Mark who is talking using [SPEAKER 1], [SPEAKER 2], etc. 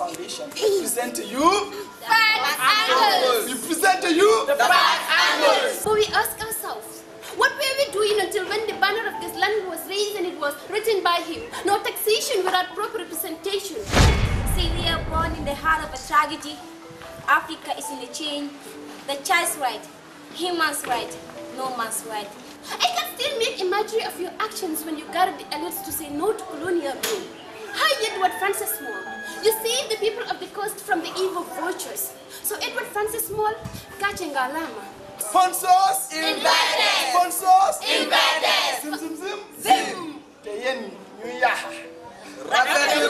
[SPEAKER 1] Foundation present to you. We present to you. The
[SPEAKER 2] So we ask ourselves, what were we doing until when the banner of this land was raised and it was written by him? No taxation without proper representation.
[SPEAKER 3] See, we are born in the heart of a tragedy. Africa is in a chain. The child's right, human's right, no man's right.
[SPEAKER 2] I can still make imagery of your actions when you guarded the elites to say no to colonial rule. Hi, Edward Francis Small. You saved the people of the coast from the evil vultures. So Edward Francis Small, Kachenga Lama.
[SPEAKER 1] Sponsors.
[SPEAKER 2] Invited.
[SPEAKER 1] Sponsors.
[SPEAKER 2] Invited.
[SPEAKER 1] Zim zim zim. Zim. Kayen.
[SPEAKER 2] Lama